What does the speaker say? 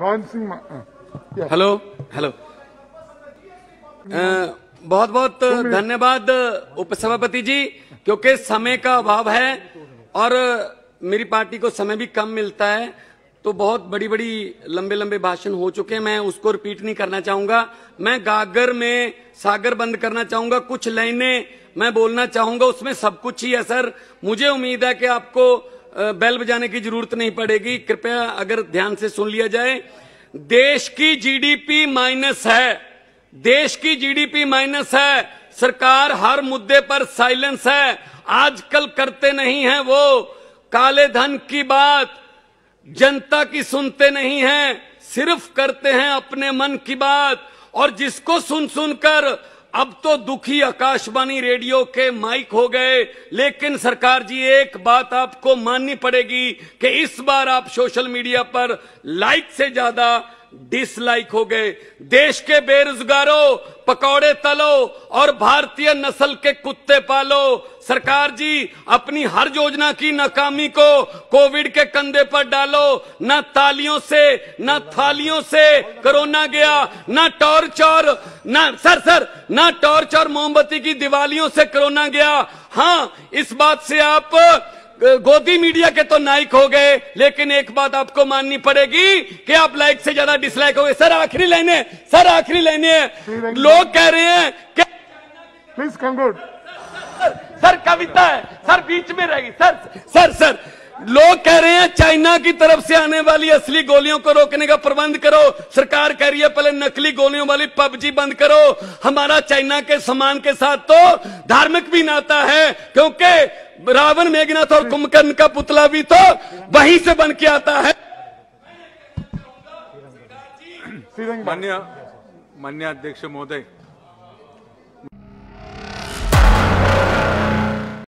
yeah. Hello hello बहुत बहुत धन्यवाद उपसभापति जी क्योंकि समय का अभाव है और मेरी पार्टी को समय भी कम मिलता है तो बहुत बड़ी बड़ी लंबे लंबे भाषण हो चुके हैं। मैं उसको रिपीट नहीं करना चाहूँगा। मैं गागर में सागर बंद करना चाहूँगा। कुछ लाइनें मैं बोलना चाहूँगा। उसमें सब कुछ ही है सर। मुझे उम्मीद है कि आपको बेल बजाने की ज़रूरत नहीं पड़ेगी। कृपया अगर ध्यान से सुन लिया जाए, देश की जीडीपी माइनस है। देश की जीडीपी माइनस है। सरकार हर मुद्दे पर साइलेंस है। आजकल करते नहीं है वो। काले धन की बात जनता की सुनते नहीं है। सिर्फ़ करते हैं अपने मन की बात। और जिसको सुन सुनकर अब तो दुखी आकाशवाणी रेडियो के माइक हो गए, लेकिन सरकार जी, एक बात आपको माननी पड़ेगी कि इस बार आप सोशल मीडिया पर लाइक से ज़्यादा डिसलाइक हो गए। देश के बेरोजगारों पकौड़े तलो और भारतीय नस्ल के कुत्ते पालो। सरकार जी, अपनी हर योजना की नाकामी को कोविड के कंधे पर डालो। न तालियों से, न थालियों से कोरोना गया, न टॉर्च और, न, सर सर, न टॉर्च और मोमबत्ती की दिवालियों से कोरोना गया। हाँ इस बात से आप गोदी मीडिया के तो नाइक हो गए लेकिन एक बात आपको माननी पड़ेगी कि आप लाइक से ज़्यादा डिसलाइक हो गए। सर आखिरी लाइने सर आखिरी लाइने। लोग कह रहे हैं कि प्लीज़ कंक्लूड सर कविता है। सर बीच में रहेगी सर सर सर लोग कह रहे हैं चाइना की तरफ़ से आने वाली असली गोलियों को रोकने का प्रबंध करो। सरकार कह रही है पहले नकली गोलियों वाली पबजी बंद करो। हमारा चाइना के सामान के साथ तो धार्मिक भी नाता है क्योंकि रावण मेघनाथ और कुंभकर्ण का पुतला भी तो वहीं से बन के आता है। मान्य मान्य अध्यक्ष महोदय